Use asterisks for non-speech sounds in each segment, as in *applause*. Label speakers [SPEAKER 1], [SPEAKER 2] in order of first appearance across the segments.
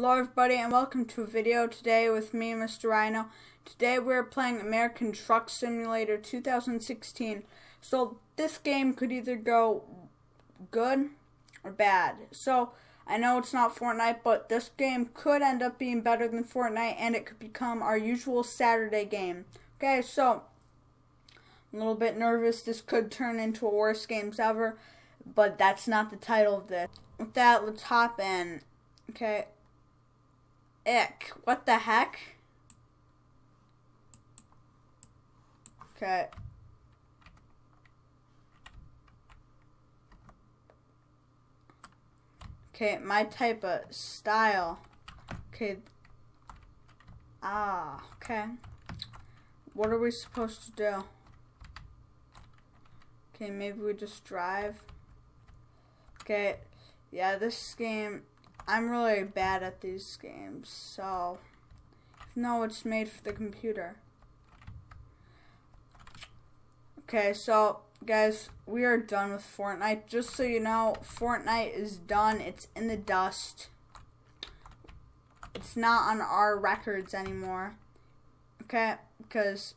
[SPEAKER 1] Hello everybody and welcome to a video today with me, Mr. Rhino. Today we're playing American Truck Simulator 2016. So this game could either go good or bad. So I know it's not Fortnite, but this game could end up being better than Fortnite and it could become our usual Saturday game. Okay, so I'm a little bit nervous. This could turn into a worst games ever, but that's not the title of this. With that, let's hop in. Okay. Ick. What the heck? Okay. Okay, my type of style. Okay. Ah, okay. What are we supposed to do? Okay, maybe we just drive. Okay, yeah, this game I'm really bad at these games, so no, it's made for the computer. Okay, so guys, we are done with Fortnite. Just so you know, Fortnite is done. It's in the dust. It's not on our records anymore. Okay, because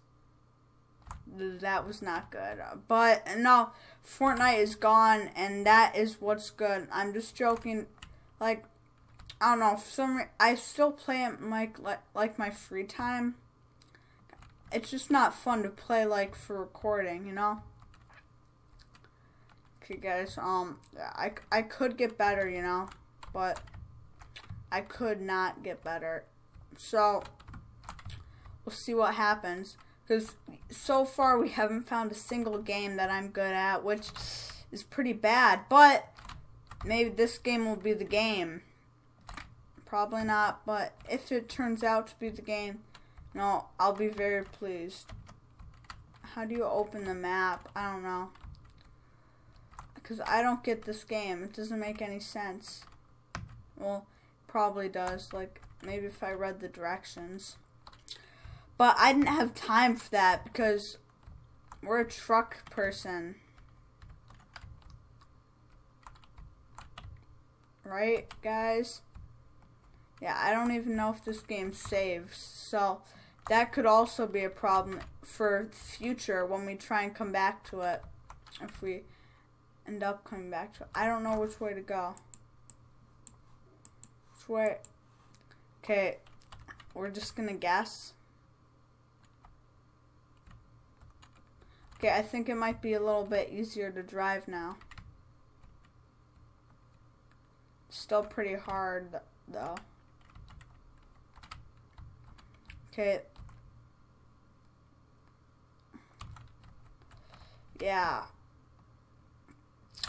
[SPEAKER 1] that was not good. But no, Fortnite is gone, and that is what's good. I'm just joking. Like, I don't know. For some I still play it like, like like my free time. It's just not fun to play like for recording, you know. Okay, guys. Um, I I could get better, you know, but I could not get better. So we'll see what happens. Because so far we haven't found a single game that I'm good at, which is pretty bad. But maybe this game will be the game. Probably not, but if it turns out to be the game, no, I'll be very pleased. How do you open the map? I don't know. Because I don't get this game. It doesn't make any sense. Well, probably does. Like, maybe if I read the directions. But I didn't have time for that because we're a truck person. Right, guys? Yeah, I don't even know if this game saves. So that could also be a problem for future when we try and come back to it. If we end up coming back to it. I don't know which way to go. Which way? Okay, we're just gonna guess. Okay, I think it might be a little bit easier to drive now. Still pretty hard though. Okay. Yeah.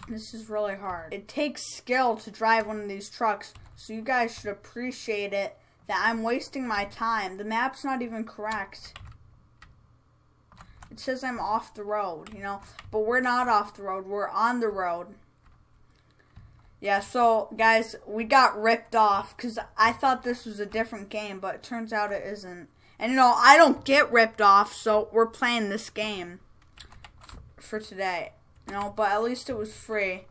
[SPEAKER 1] This is really hard. It takes skill to drive one of these trucks, so you guys should appreciate it that I'm wasting my time. The map's not even correct. It says I'm off the road, you know, but we're not off the road. We're on the road. Yeah, so guys, we got ripped off because I thought this was a different game, but it turns out it isn't. And you know, I don't get ripped off, so we're playing this game for today. You know, but at least it was free,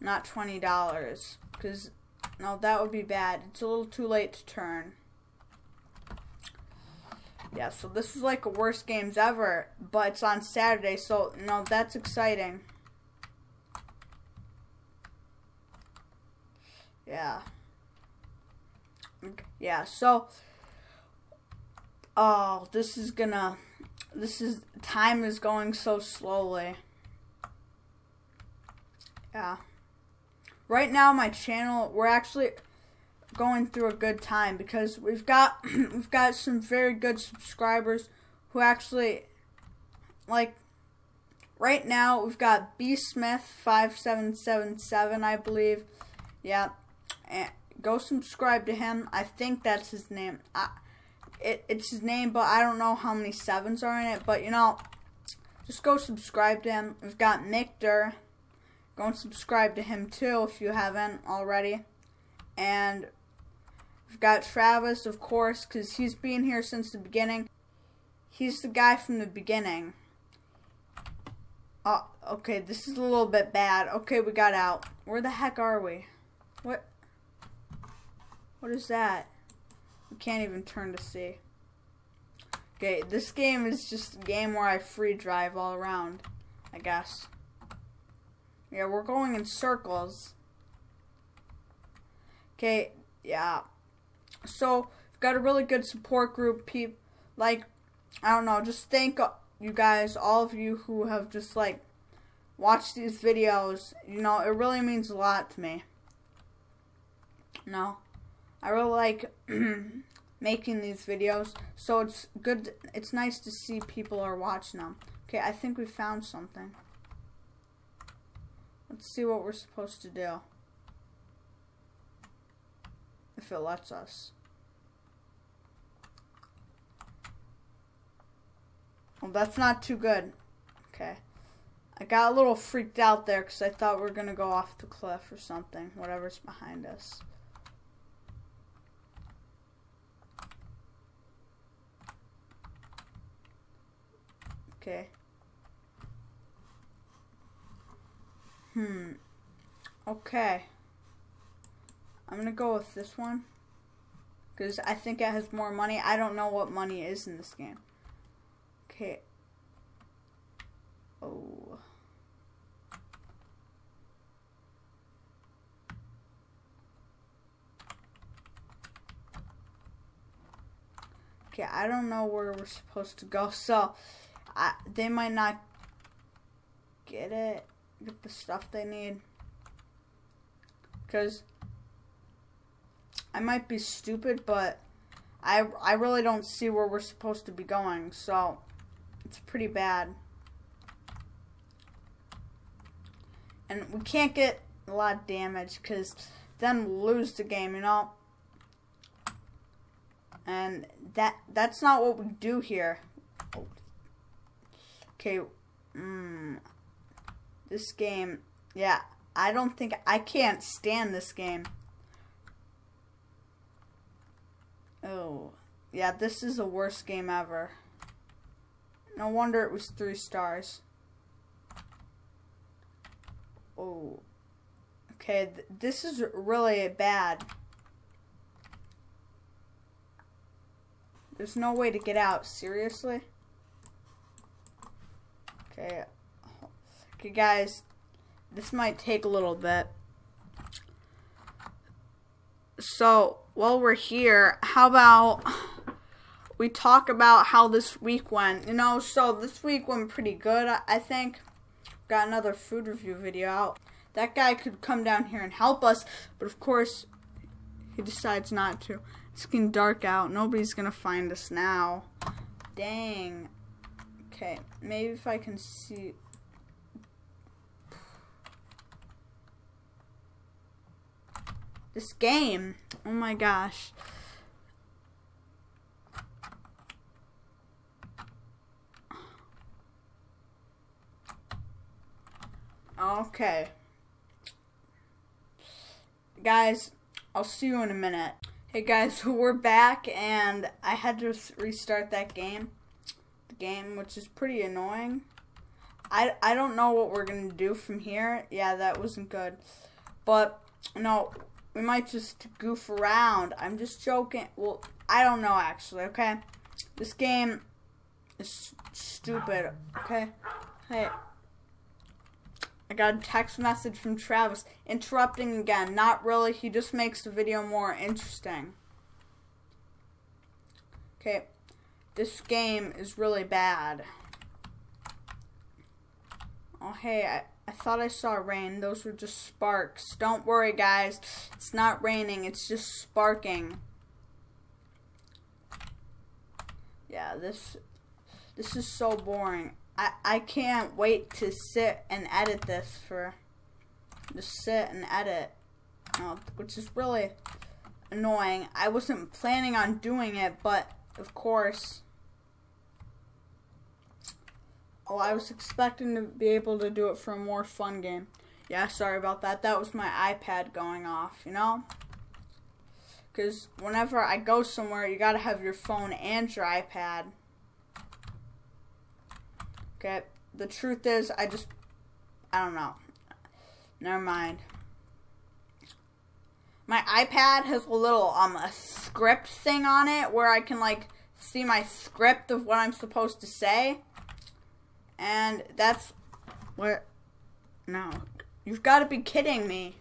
[SPEAKER 1] not $20. Because, no, that would be bad. It's a little too late to turn. Yeah, so this is like worst games ever, but it's on Saturday, so, no, that's exciting. Yeah. Yeah, so oh, this is gonna this is time is going so slowly. Yeah. Right now my channel we're actually going through a good time because we've got *clears throat* we've got some very good subscribers who actually like right now we've got B Smith 5777 I believe. Yeah and go subscribe to him. I think that's his name. I, it, it's his name, but I don't know how many sevens are in it. But, you know, just go subscribe to him. We've got Mictor. Go and subscribe to him, too, if you haven't already. And we've got Travis, of course, because he's been here since the beginning. He's the guy from the beginning. Oh, okay, this is a little bit bad. Okay, we got out. Where the heck are we? What? What is that? We can't even turn to see. Okay, this game is just a game where I free drive all around, I guess. Yeah, we're going in circles. Okay, yeah. So, we've got a really good support group. People, like, I don't know, just thank you guys, all of you who have just, like, watched these videos. You know, it really means a lot to me. No. I really like *clears throat* making these videos, so it's good, it's nice to see people are watching them. Okay, I think we found something. Let's see what we're supposed to do. If it lets us. Well, that's not too good. Okay. I got a little freaked out there because I thought we were going to go off the cliff or something. Whatever's behind us. Okay. Hmm. Okay. I'm to go with this one. Because I think it has more money. I don't know what money is in this game. Okay. Oh. Okay, I don't know where we're supposed to go, so I, they might not get it, get the stuff they need. Because I might be stupid, but I, I really don't see where we're supposed to be going, so it's pretty bad. And we can't get a lot of damage because then we'll lose the game, you know? And that that's not what we do here. Okay, mm, this game, yeah, I don't think, I can't stand this game. Oh, yeah, this is the worst game ever. No wonder it was three stars. Oh. Okay, th this is really bad. There's no way to get out, seriously? Okay. Okay, guys. This might take a little bit. So, while we're here, how about we talk about how this week went. You know, so this week went pretty good, I think. Got another food review video out. That guy could come down here and help us, but of course, he decides not to. It's getting dark out. Nobody's gonna find us now. Dang. Okay, maybe if I can see... This game. Oh my gosh. Okay. Guys, I'll see you in a minute. Hey guys, *laughs* we're back and I had to restart that game. Game, which is pretty annoying. I, I don't know what we're going to do from here. Yeah, that wasn't good. But, no, we might just goof around. I'm just joking. Well, I don't know actually, okay? This game is stupid, okay? Hey. I got a text message from Travis interrupting again. Not really. He just makes the video more interesting. Okay. This game is really bad. Oh, hey, I, I thought I saw rain. Those were just sparks. Don't worry, guys. It's not raining. It's just sparking. Yeah, this this is so boring. I, I can't wait to sit and edit this for just sit and edit which is really annoying I wasn't planning on doing it but of course oh I was expecting to be able to do it for a more fun game yeah sorry about that that was my iPad going off you know because whenever I go somewhere you gotta have your phone and your iPad Okay, the truth is, I just, I don't know. Never mind. my iPad has a little um a script thing on it where I can like see my script of what I'm supposed to say. And that's where no. You've got to be kidding me.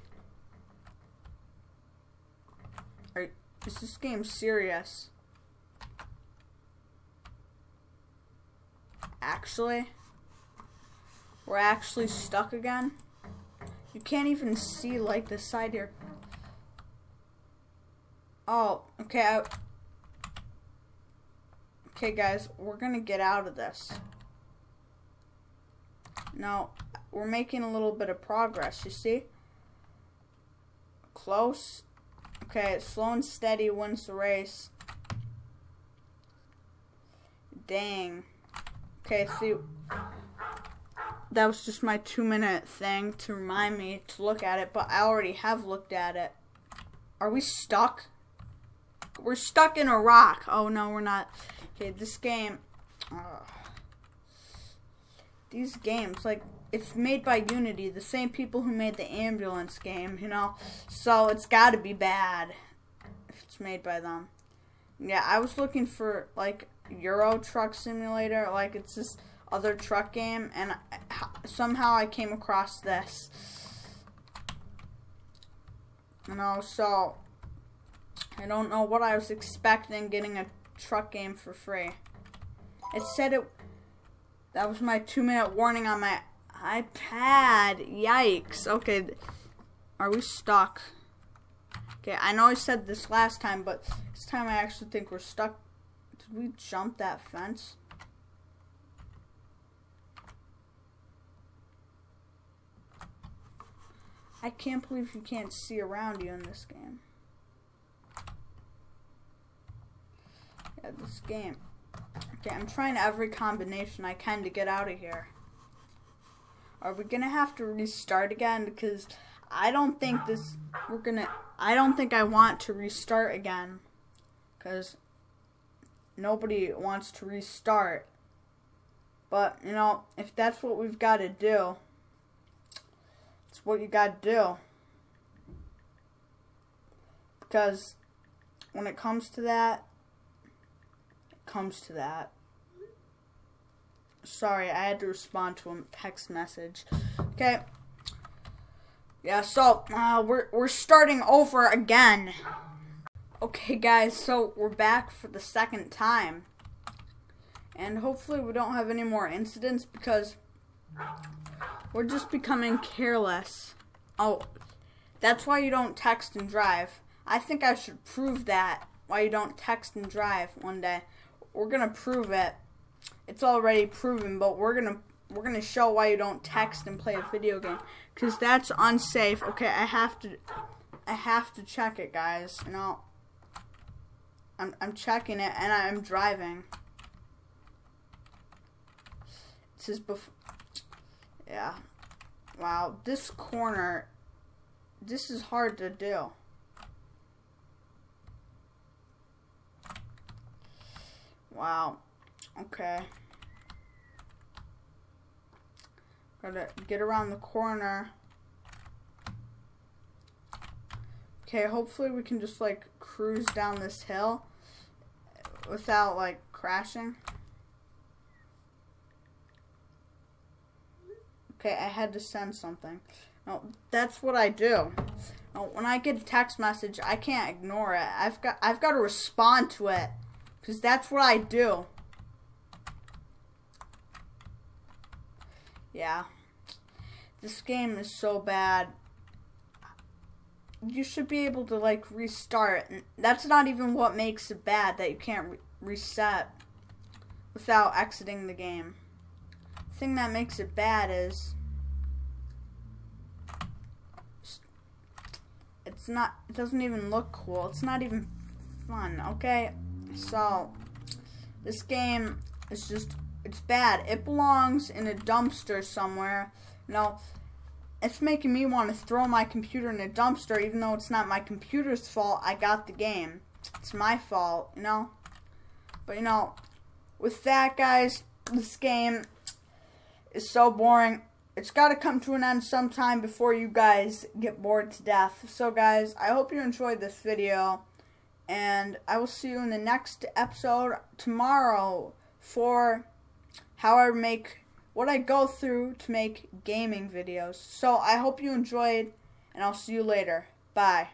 [SPEAKER 1] Is this game serious? Actually? We're actually stuck again? You can't even see like the side here. Oh, okay. I, okay, guys, we're gonna get out of this. No, we're making a little bit of progress, you see? Close. Okay, slow and steady wins the race. Dang. Okay, see, that was just my two minute thing to remind me to look at it, but I already have looked at it. Are we stuck? We're stuck in a rock. Oh no, we're not. Okay, this game. Uh, these games, like, it's made by Unity, the same people who made the ambulance game, you know? So it's gotta be bad if it's made by them. Yeah, I was looking for, like, Euro Truck Simulator, like, it's this other truck game, and somehow I came across this. You know, so I don't know what I was expecting getting a truck game for free. It said it, that was my two minute warning on my iPad. Yikes. Okay, are we stuck? Okay, I know I said this last time, but this time I actually think we're stuck. Did we jump that fence? I can't believe you can't see around you in this game. Yeah, this game. Okay, I'm trying every combination I can to get out of here. Are we gonna have to restart again? Because I don't think this, we're gonna, I don't think I want to restart again. Because nobody wants to restart. But, you know, if that's what we've got to do, it's what you got to do. Because when it comes to that, it comes to that. Sorry, I had to respond to a text message. Okay. Yeah, so uh, we're we're starting over again. Okay, guys, so we're back for the second time, and hopefully we don't have any more incidents because we're just becoming careless. Oh, that's why you don't text and drive. I think I should prove that why you don't text and drive one day. We're gonna prove it it's already proven, but we're gonna we're gonna show why you don't text and play a video game because that's unsafe. Okay, I have to I have to check it, guys. You know, I'm I'm checking it and I'm driving. It says before. Yeah. Wow, this corner. This is hard to do. Wow. Okay. Gotta get around the corner. Okay, hopefully we can just like cruise down this hill without like crashing. Okay, I had to send something. No, that's what I do. No, when I get a text message, I can't ignore it. I've got I've got to respond to it because that's what I do. Yeah. This game is so bad. You should be able to, like, restart. That's not even what makes it bad, that you can't re reset without exiting the game. The thing that makes it bad is... It's not, it doesn't even look cool. It's not even fun, okay? So, this game is just it's bad. It belongs in a dumpster somewhere. No, it's making me want to throw my computer in a dumpster, even though it's not my computer's fault. I got the game. It's my fault, you know? But, you know, with that, guys, this game is so boring. it's got to come to an end sometime before you guys get bored to death. So, guys, I hope you enjoyed this video. And I will see you in the next episode tomorrow for how I make what I go through to make gaming videos. So, I hope you enjoyed, and I'll see you later. Bye.